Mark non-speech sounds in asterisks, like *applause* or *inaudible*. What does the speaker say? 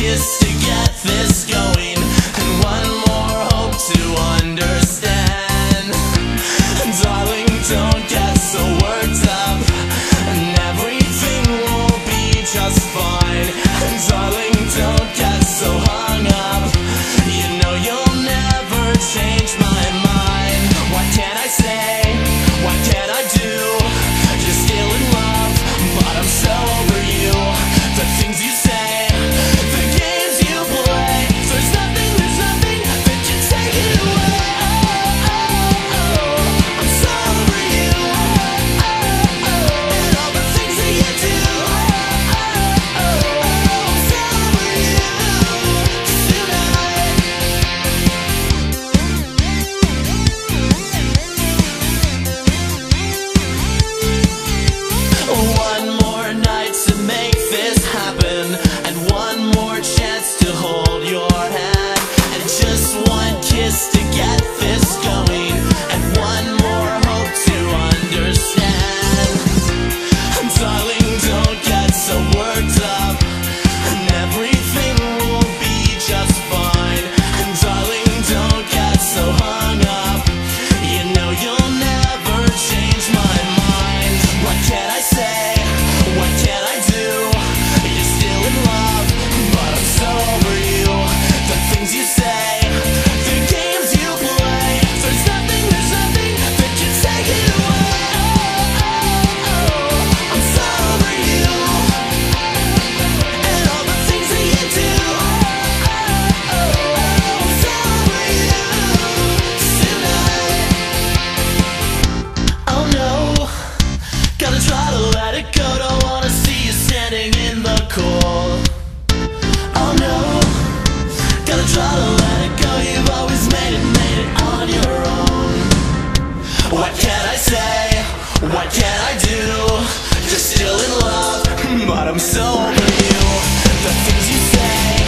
just let this going. And one more. can I do? You're still in love, *laughs* but I'm so over you. The things you say.